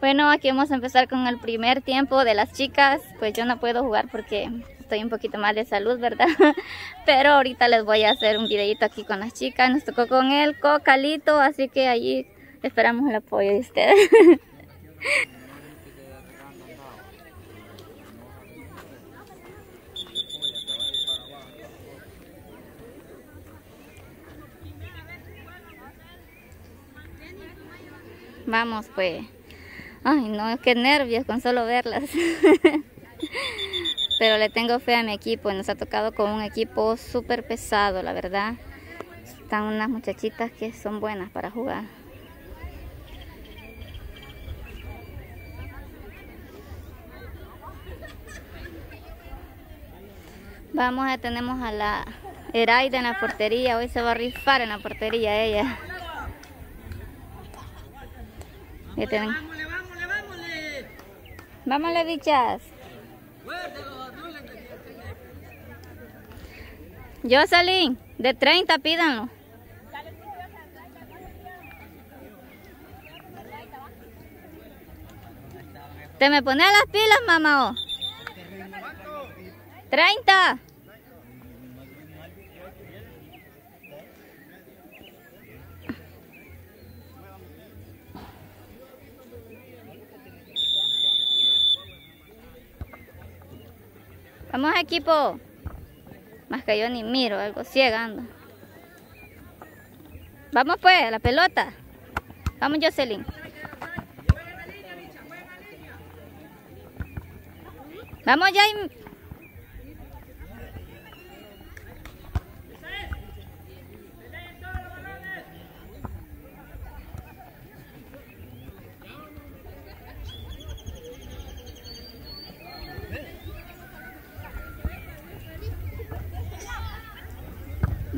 Bueno, aquí vamos a empezar con el primer tiempo de las chicas. Pues yo no puedo jugar porque estoy un poquito mal de salud, ¿verdad? Pero ahorita les voy a hacer un videito aquí con las chicas. Nos tocó con el cocalito, así que allí esperamos el apoyo de ustedes. Vamos pues. Ay, no, qué nervios con solo verlas. Pero le tengo fe a mi equipo. Nos ha tocado con un equipo súper pesado, la verdad. Están unas muchachitas que son buenas para jugar. Vamos, ya tenemos a la Heraida en la portería. Hoy se va a rifar en la portería ella. Vámonos, vámonos. Vámonos, bichas. Jocelyn, de 30 pídanlo. ¿Te me pones las pilas, mamá? 30. Vamos equipo. Más que yo ni miro, algo ciegando. Vamos pues, a la pelota. Vamos Jocelyn. Vamos ya.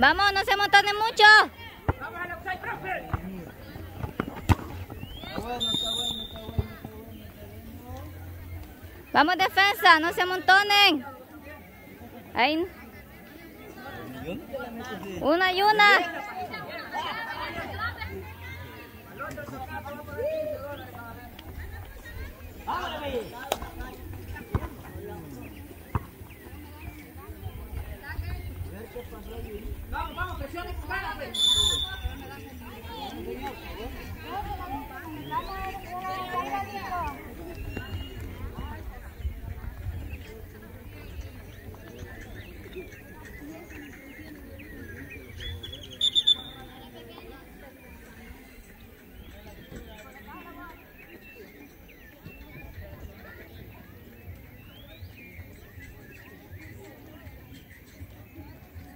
Vamos, no se montonen mucho. Vamos a la profe. Vamos defensa, no se amontonen. Ahí. Una y una.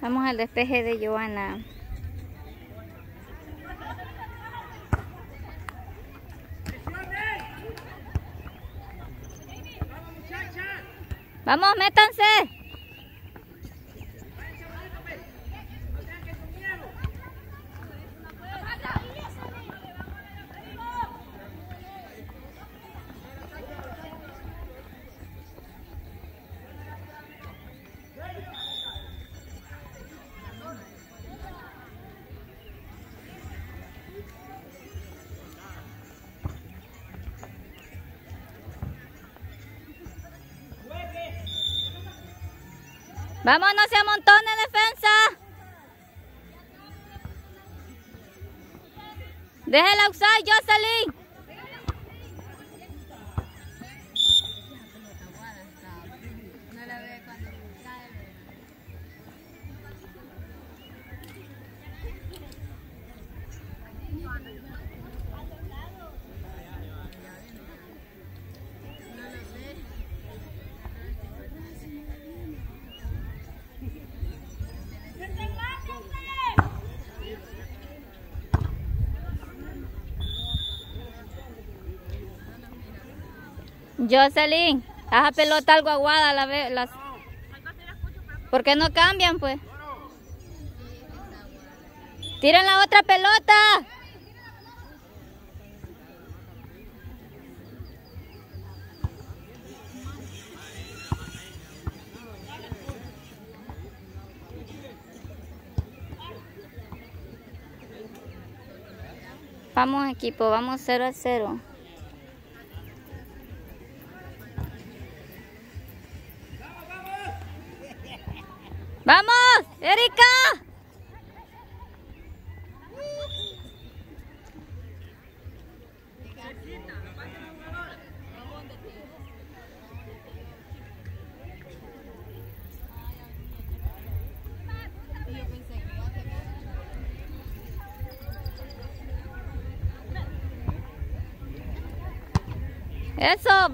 Vamos al despeje de Joana. Vamos, Vamos, no se amontone defensa. Déjela usar, Jocelyn. Jocelyn, esa pelota algo aguada la ve, las... ¿Por qué no cambian pues? Tiren la otra pelota. Vamos equipo, vamos 0 a 0.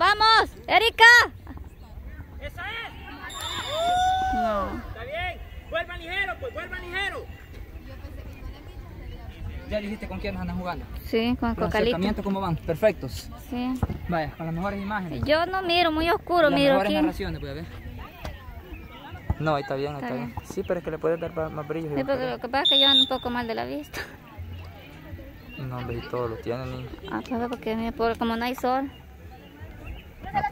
Vamos, Erika. ¡Esa es! No. Está bien. Vuelvan ligero, pues vuelvan ligero. Ya dijiste con quién andan jugando. Sí, con Los cocalito. acercamientos, ¿cómo van? Perfectos. Sí. Vaya, con las mejores imágenes. Yo no miro, muy oscuro, las miro mejores aquí. narraciones, voy a ver. No, ahí está bien, ahí Está está, bien. Sí, pero es que le puedes dar más brillo. Sí, porque lo que pasa es que yo ando un poco mal de la vista. No, hombre, y todo lo tienen. Ah, pues porque mira, por- como no hay sol.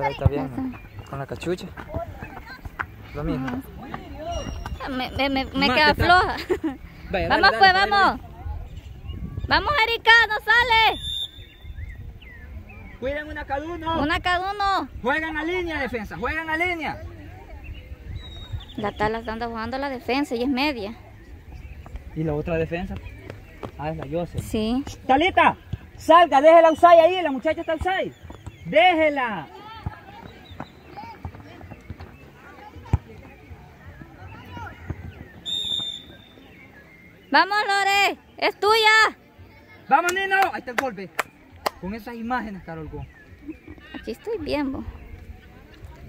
Pero ahí está bien. ¿no? Con la cachucha. Lo mismo. Me, me, me, me Más queda floja. Vaya, dale, vamos dale, pues, dale, vamos. Vamos, Erika, no sale. Cuiden una cada uno. Una cada uno. Juegan a línea, defensa. Juegan a línea. La tala anda jugando la defensa y es media. ¿Y la otra defensa? Ah, es la Joseph. Sí. Talita, salga, déjela usar ahí, la muchacha está usar. Déjela. Vamos, Lore. Es tuya. Vamos, Nino. Ahí está el golpe. Con esas imágenes, Carol Go. Aquí estoy bien, vos.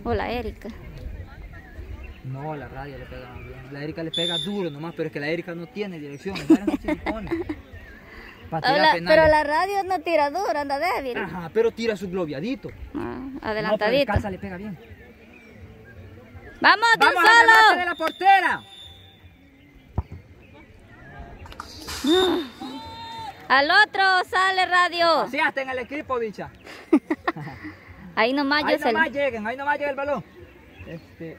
Hola, Erika. No, la radio le pega más bien. La Erika le pega duro nomás, pero es que la Erika no tiene dirección. No Hola, pero la radio no tira duro, anda débil. Ajá, pero tira su globiadito. Ah, No, pero adelantadito. Calza le pega bien. Vamos, tú Vamos remate de la portera. Al otro sale radio. Así hasta en el equipo, bicha. Ahí nomás Ahí nomás la... lleguen, ahí nomás llega el balón. Este,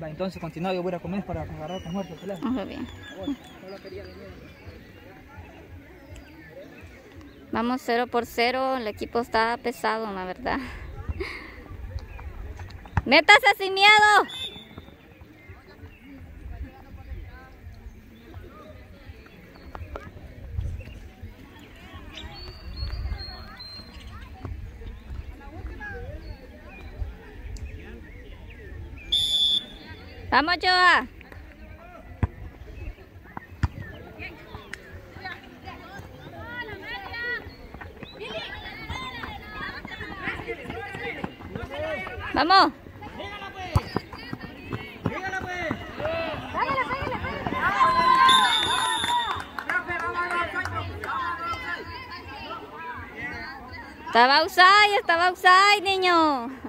va, entonces continúa, yo voy a comer para agarrar con muerto el teléfono. Muy bien. Vamos 0 por 0. El equipo está pesado, la verdad. Métase sin miedo. Vamos, Joa. Vamos. Estaba outside, estaba outside, niño.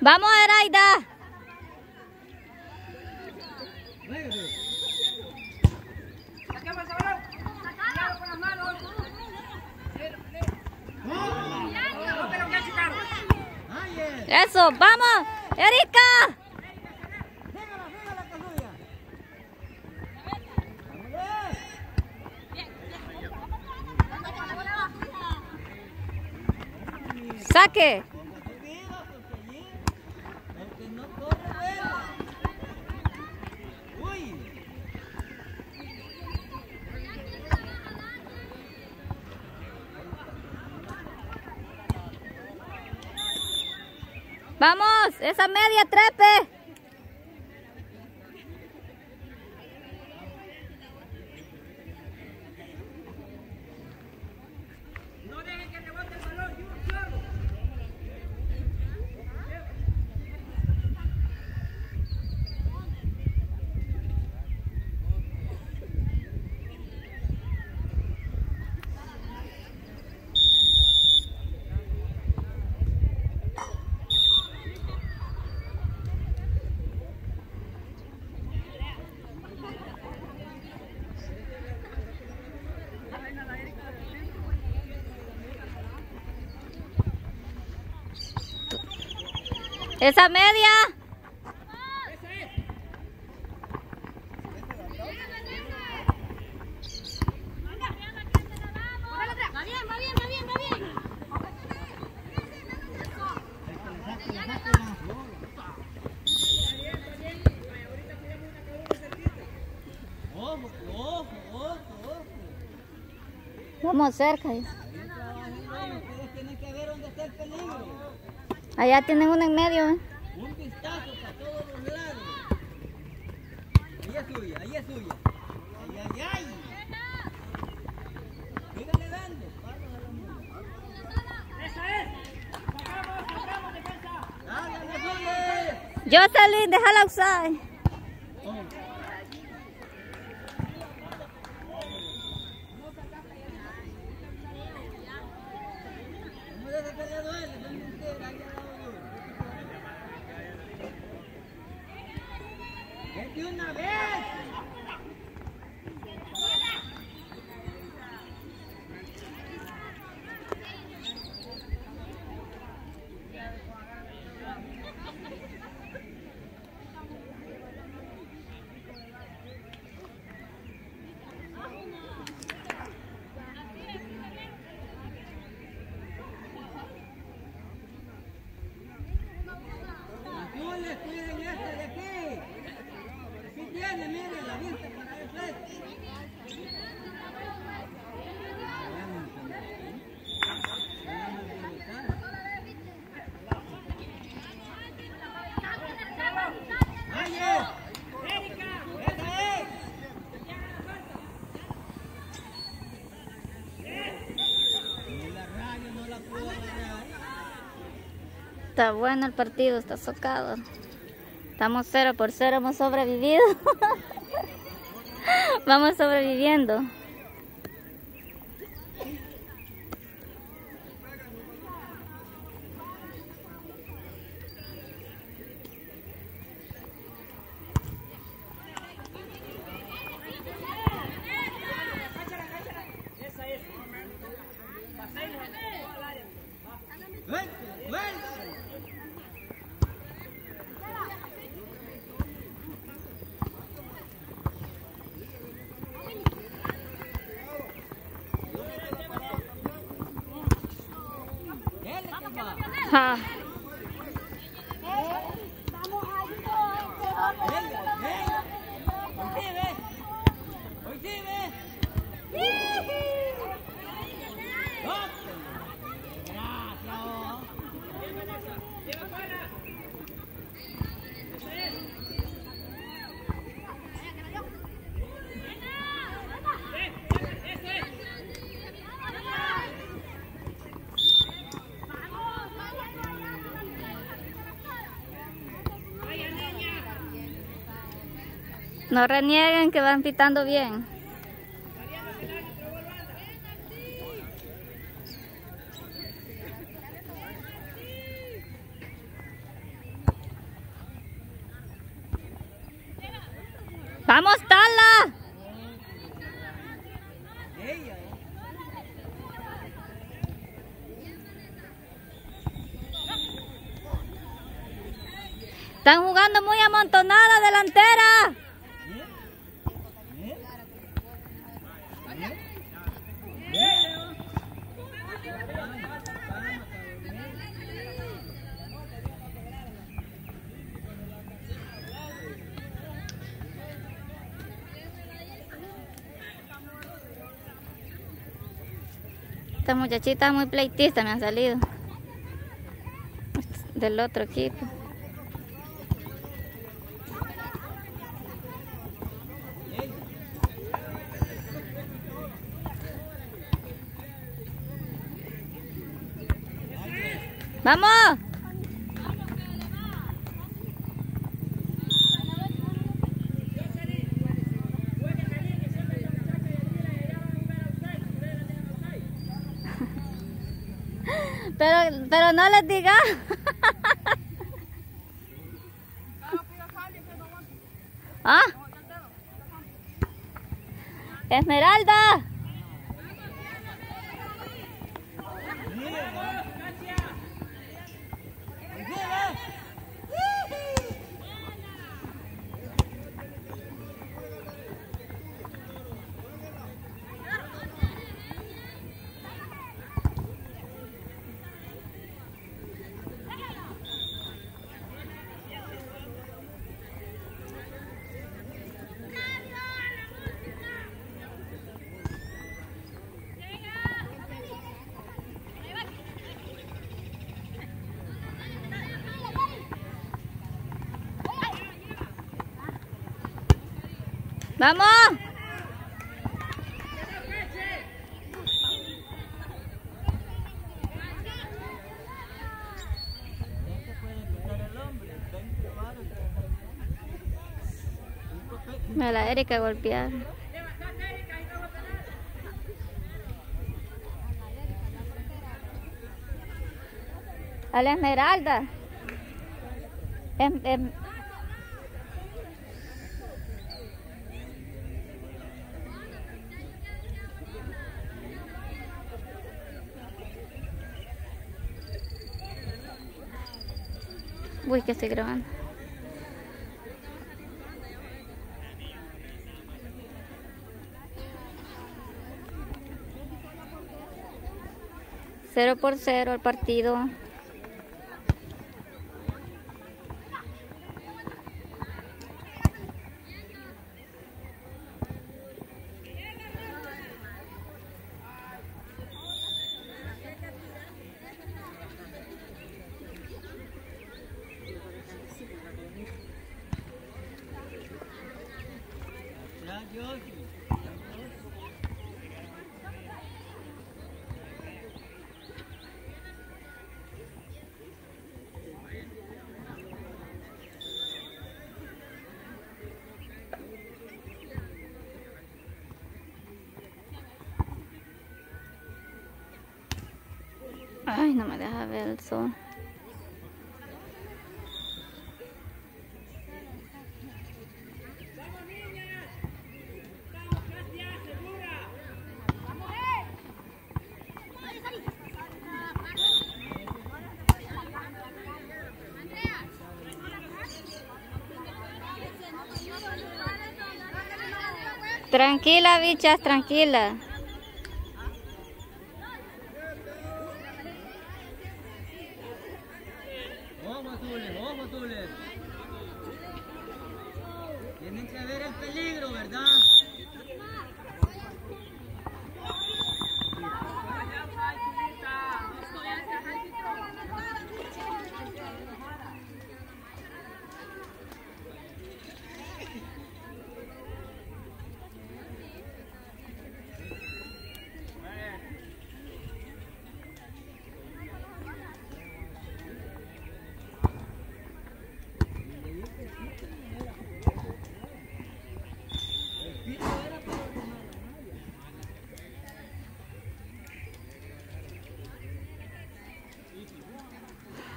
Vamos, Eraida. Eso, vamos, Erika. Saque. Vamos, esa media trepe. Esa media. Vamos cerca. Allá tienen uno en medio. ¿eh? Un vistazo para todos los lados. Ahí es suya, ahí es suya. Ay, ay, ay. Sígale dando. Esa es. Sacamos, sacamos defensa. Dale. Yo salí, déjala usar. No deje que le duele, no me entera, ahí al lado duro. ¡Vete una vez! Azules, cuiden este de aquí. Aquí tiene, miren, la vista para el frente. ¡Ahí es! ¡Esa es! Y la radio no la puedo agarrar. Está bueno el partido, está socado. Estamos cero por cero, hemos sobrevivido. Vamos sobreviviendo. No renieguen que van pitando bien. ¡Vamos, Tala! Están jugando muy amontonada delantera. Esta muchachita muy pleitista me ha salido. Del otro equipo. ¡Vamos! Pero, pero no les diga. ¿Ah? Esmeralda. ¡Vamos! Me la Erika golpear. A la Esmeralda. Em, em. Uy, que estoy grabando. Cero por cero el partido. Ay, no me deja ver el sol. Tranquila, bichas, tranquila.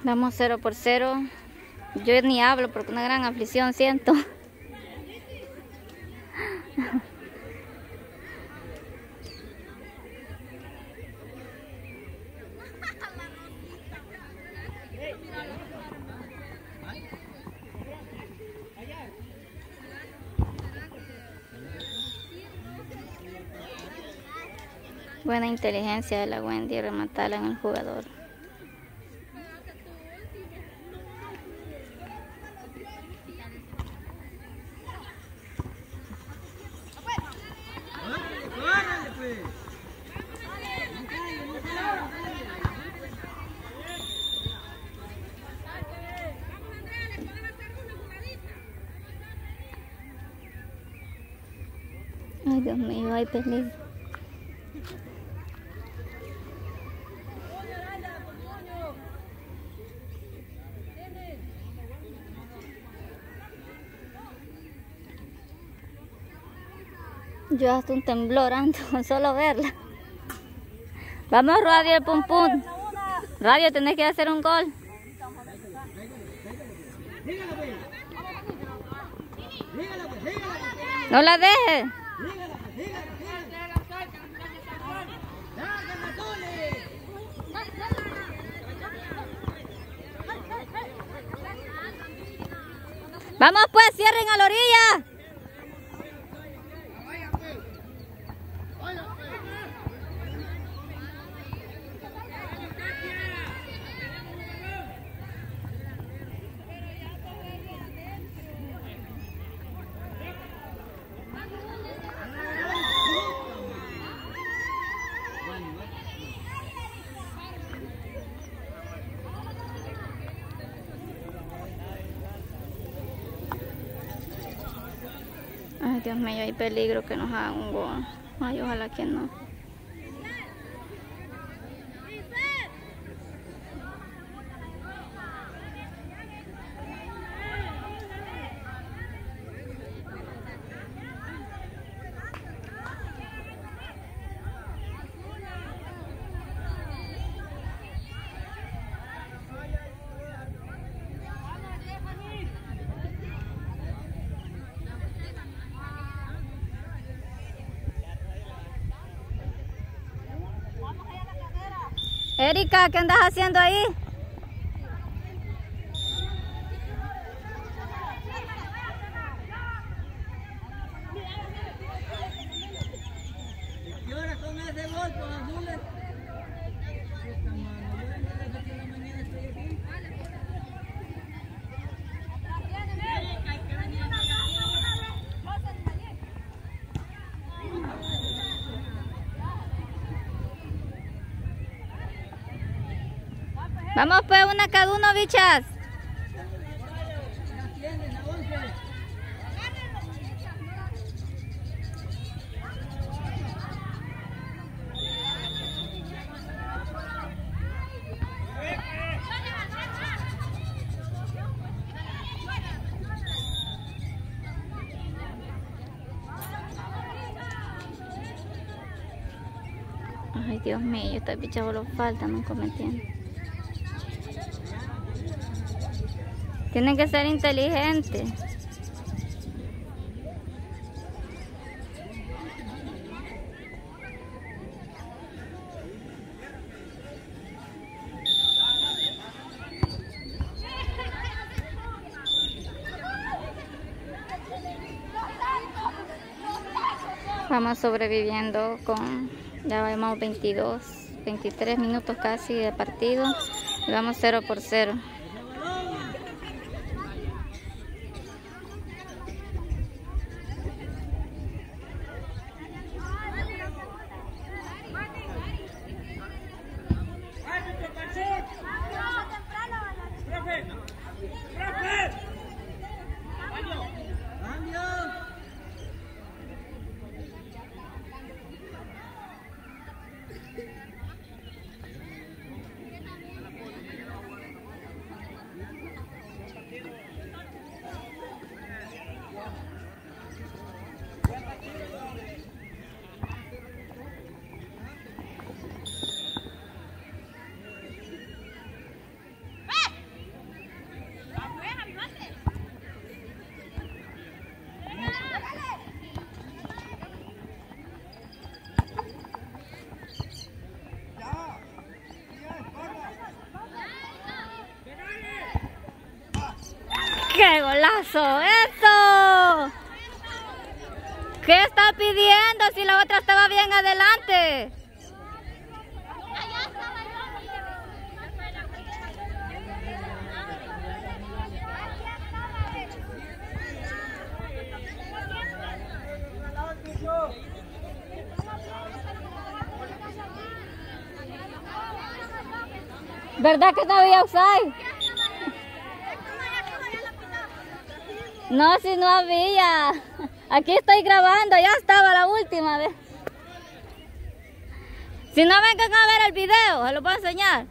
Damos cero por cero. Yo ni hablo porque una gran aflicción siento. Buena inteligencia de la Wendy rematarla en el jugador. ¡Córrele, pues! Ay, Yo hasta un temblor ando solo verla. Vamos, Radio Pum Pum. Radio, tenés que hacer un gol. No la dejes. Vamos pues, cierren a la orilla. Mío, hay peligro que nos hagan un gol. Ay, ojalá que no. Erika, ¿qué andas haciendo ahí? ¿Qué hora con ese gol, con azules? Puta mano, yo desde las 7 de la mañana estoy aquí. Vamos pues una cada uno, bichas. Ya tienen, a 11. Ay, Dios mío, estas bichas solo faltan, nunca me Tienen que ser inteligentes. Vamos sobreviviendo con, ya vamos 22, 23 minutos casi de partido y vamos 0 por 0. ¡Qué golazo! ¡Eso! ¿Qué está pidiendo si la otra estaba bien adelante? ¿Verdad que no había offside? No, si no había. Aquí estoy grabando, ya estaba la última vez. Si no vengan a ver el video, se lo puedo enseñar.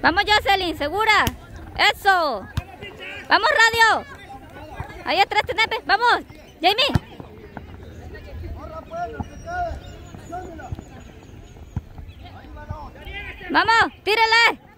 Vamos Jocelyn, ¿segura? Eso. Vamos radio. Ahí atrás tenemos. Vamos, Jamie. Vamos, tírele.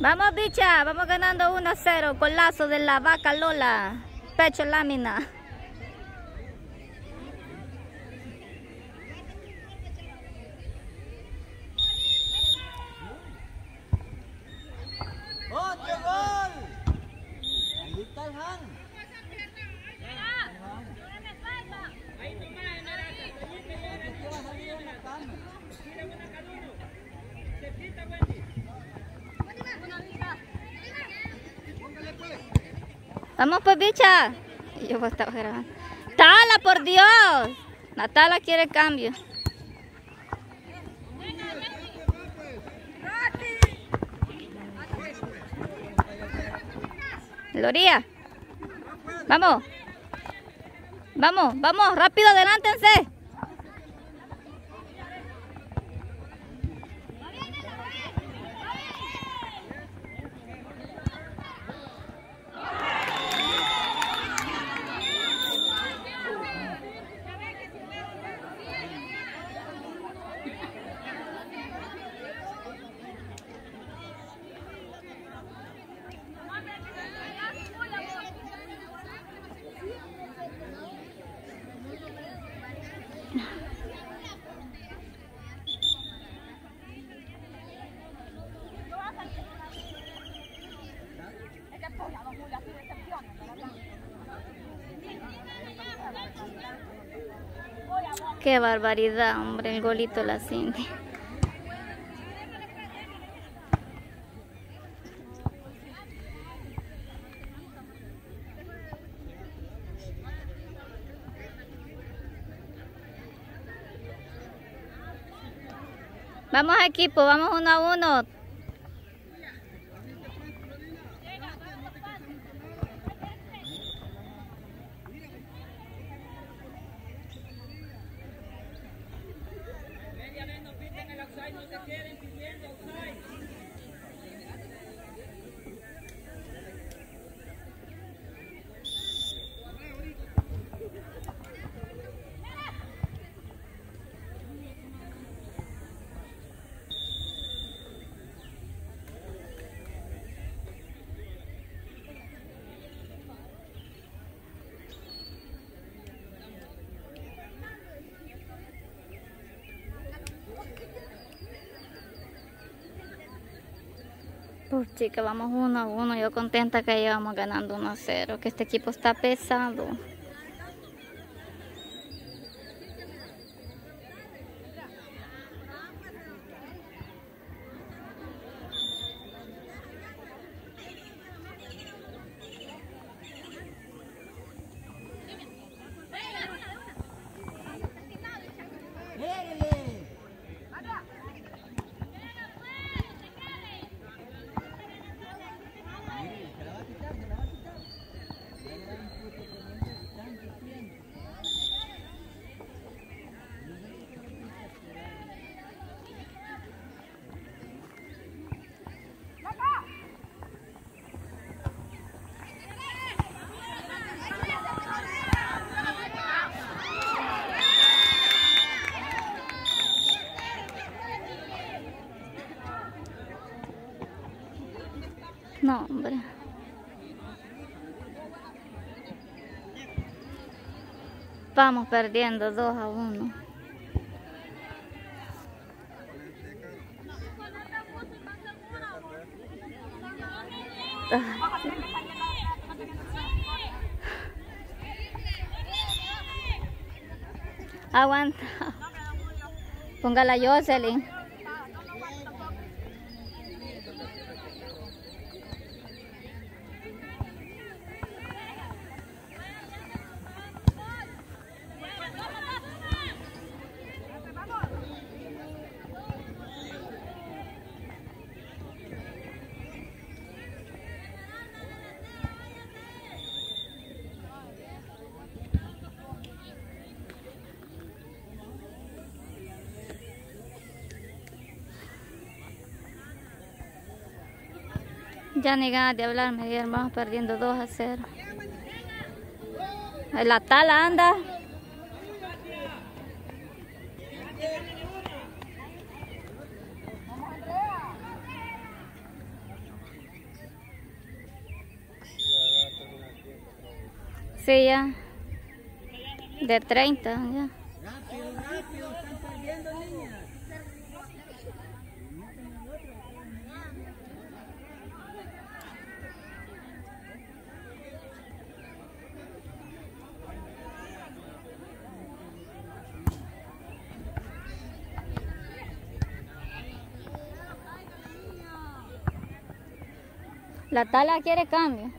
Vamos, bicha, vamos ganando 1 a 0 con lazo de la vaca Lola. Pecho lámina. ¡Otro gol! Ahí está el Han. Vamos pues bicha. Yo estaba grabando. Tala, por Dios. Natala quiere cambio. Gloria. Vamos. Vamos, vamos, rápido, adelántense. Qué barbaridad, hombre, el golito la Cindy. Vamos equipo, vamos uno a uno. Pues chica, vamos uno a uno. Yo contenta que llevamos ganando 1 a 0. Que este equipo está pesado. Vamos perdiendo 2 a 1. Aguanta. Póngala Jocelyn. Ya ni ganas de hablar, me dieron, vamos perdiendo 2 a 0. La tala anda. Sí, ya. De 30, ya. La tala quiere cambio.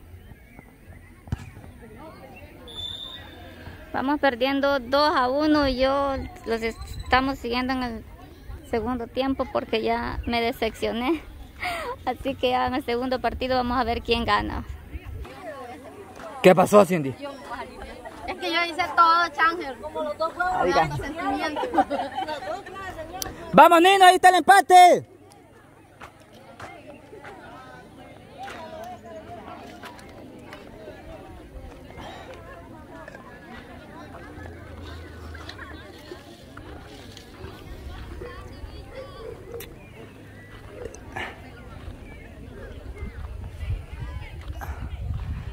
Vamos perdiendo 2 a 1 y yo los estamos siguiendo en el segundo tiempo porque ya me decepcioné. Así que ya en el segundo partido vamos a ver quién gana. ¿Qué pasó, Cindy? Es que yo hice todo, Changel. Como los dos Vamos, Nino, ahí está el empate.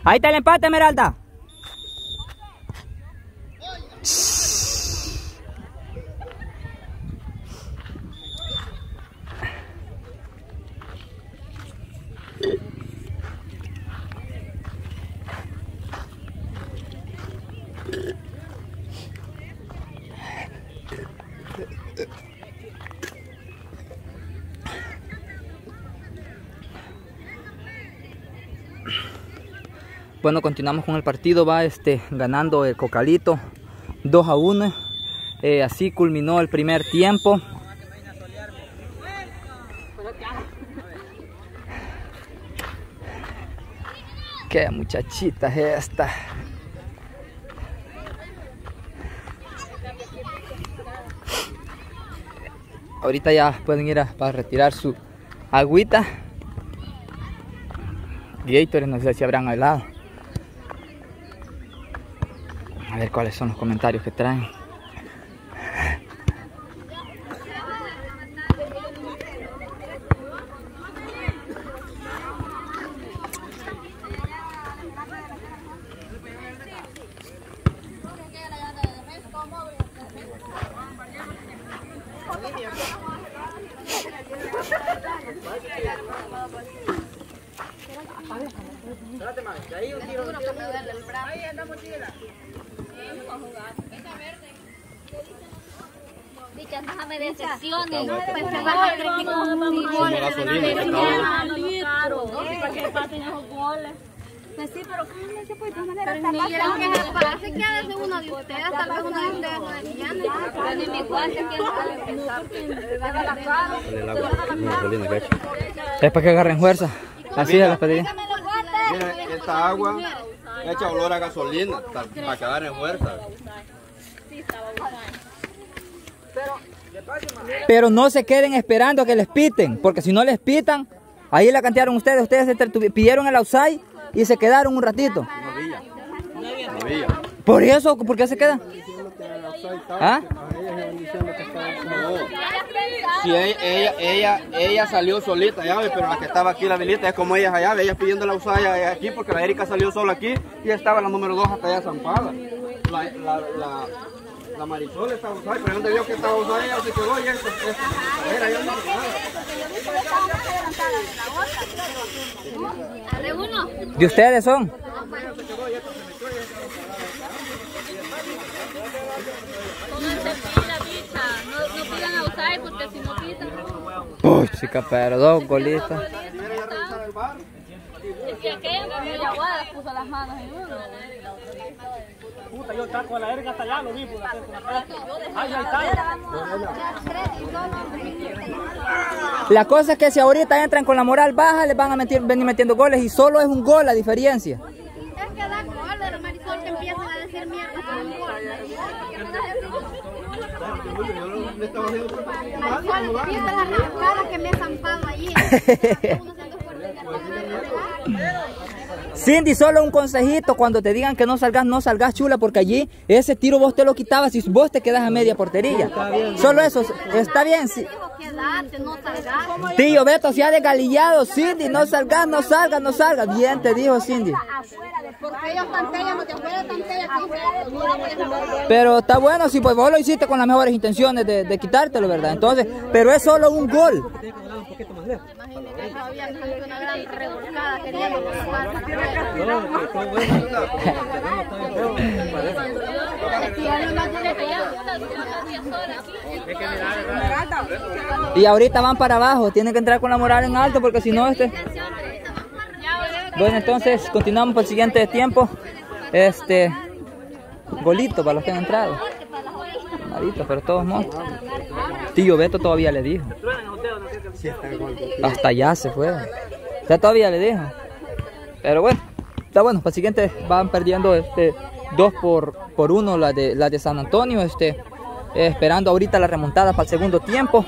Ahí está el empate, Esmeralda. Bueno, continuamos con el partido. Va este, ganando el Cocalito 2 a 1. Eh, así culminó el primer tiempo. Qué muchachita es esta. Ahorita ya pueden ir a, para retirar su agüita. Gatorade, no sé si habrán helado. A ver cuáles son los comentarios que traen. Dichas, déjame decepciones. No, Pues no, se no, va creer que no, no, Pues sí, pero cálmense pues de manera Pero ni quieren que se pase, que a veces uno de ustedes, tal vez uno de ustedes no. Es para que agarren fuerza. Así es la pedida. Mira, esta agua echa olor a gasolina para quedar en fuerza. Pero no se queden esperando a que les piten, porque si no les pitan, ahí la cantearon ustedes, ustedes se pidieron el outside y se quedaron un ratito. No había. No había. Por eso, ¿por qué se quedan? ¿Ah? Si ella, ella, ella, ella salió solita, ya ve, pero la que estaba aquí, la Vilita, es como ellas allá, ve, ellas pidiendo la usaya aquí, porque la Erika salió sola aquí y estaba la número 2 hasta allá zampada. La, la, la, la Marisol estaba usada, pero donde vio que estaba usada, ella se quedó y esto, esto, era. ¿De ustedes son? Pónganse pila, bicha. No, no pidan outside porque si no pitan. Uy, chica, pero dos golitas. Es que aquella medio aguada puso las manos en uno. Puta, yo taco a la verga hasta allá, lo vi por la Ay, ahí está. La cosa es que si ahorita entran con la moral baja, les van a meter- venir metiendo goles y solo es un gol la diferencia. Es que da gol los Marisol que empiezan a decir mierda por un gol. Marisol empiezan a arrancar que me he zampado allí. Uno se anda por Cindy, solo un consejito, cuando te digan que no salgas, no salgas chula, porque allí ese tiro vos te lo quitabas y vos te quedas a media portería. Solo eso, está bien. sí. Tío Beto se ha desgalillado, Cindy, no salgas, no salgas, no salgas. Bien te dijo Cindy. Pero está bueno, si pues vos lo hiciste con las mejores intenciones de, de quitártelo, ¿verdad? Entonces, pero es solo un gol. Y ahorita van para abajo, tienen que entrar con la moral en alto porque si no, este... Bueno, entonces continuamos por el siguiente tiempo. Este. Golito para los que han entrado. Malito, pero todos modos. Tío Beto todavía le dijo. Hasta allá se fue. Ya todavía le dijo. Pero bueno, está bueno. Para el siguiente van perdiendo este 2 por, por 1 las de, las de San Antonio. Este, esperando ahorita la remontada para el segundo tiempo.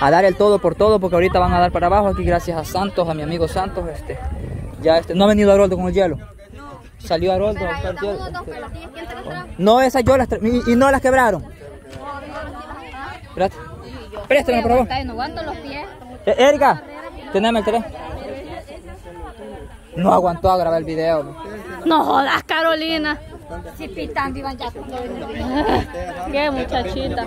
A dar el todo por todo porque ahorita van a dar para abajo aquí gracias a Santos, a mi amigo Santos. Este, ya este, no ha venido Haroldo con el hielo. Salió Haroldo este. No, esas yo las y, y no las quebraron. Espérate. Préstamelo, por favor. No aguanto los pies. Eh, Erika, teneme el teléfono. No aguantó a grabar el video. ¿no? Jodas, Carolina. Sí, pitando iban ya. Qué muchachita.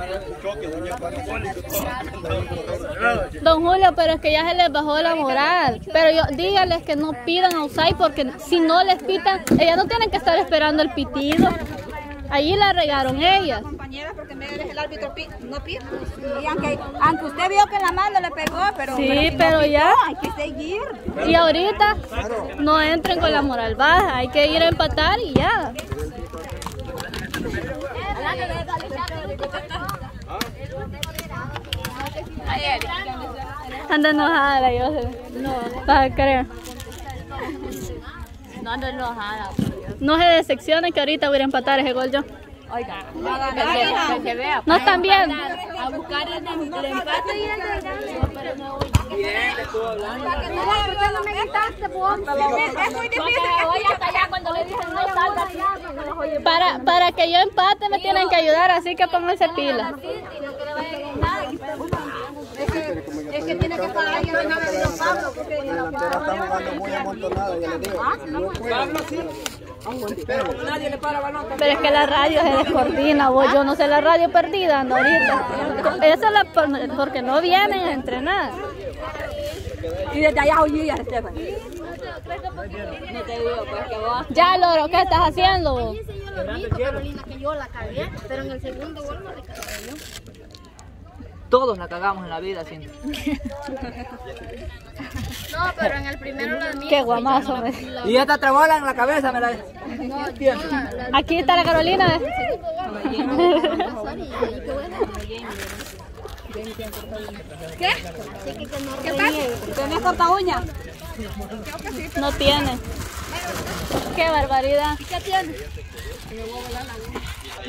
Don Julio, pero es que ya se les bajó la moral. Pero yo, dígales que no pidan outside porque si no les pitan, ellas no tienen que estar esperando el pitido. Allí la regaron ellas. Compañeras porque me el árbitro pi- no pide. Y aunque, aunque usted vio que la mano le pegó, pero, Sí, si no pero pitó, ya. hay que seguir. Y ahorita no entren con la moral baja, hay que ir a empatar y ya. Anda enojada la yo. No. Vas creer. No ando enojada. No se decepcionen que ahorita voy a empatar ese gol yo. Oiga, que se vea. No están bien. A buscar el, empate y el no me gritaste, Es muy difícil que Voy hasta allá cuando le dicen no salga. Para, para que yo empate me tienen que ayudar, así que pónganse pila. Es que tiene que pagar y no ha venido Pablo. Porque La delantera está jugando muy amontonada, ya les digo. Pero es que la radio se descoordina, vos. Yo no sé la radio perdida, ando ahorita. Eso es la, por- porque no vienen a entrenar. Y desde allá oí a Esteban. Ya, Loro, ¿qué estás haciendo vos? Carolina, que yo la cagué, pero en el segundo gol no le cagué yo. Todos la cagamos en la vida siempre. No, pero en el primero la mía. Qué guamazo. me- Y esta trebola en la cabeza me la. Aquí está la Carolina. ¿eh? ¿Tenés corta uña? No tiene. Qué barbaridad. ¿Qué tiene?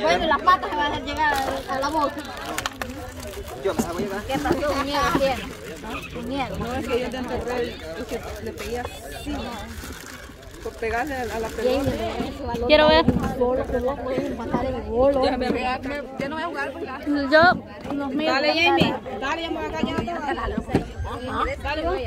Bueno, las patas se van a llegar a la boca. Yo me la voy a llevar. ¿Qué pasó? Un miedo tiene. ¿no? Un miedo. No, es que yo te enterré y que le pegué así, por pegarle a, a la pelota. Quiero ver. Ya, ya no voy a jugar con la... Yo los míos. Dale, Jamie. Dale, ya me voy a callar. Dale, Dale, voy.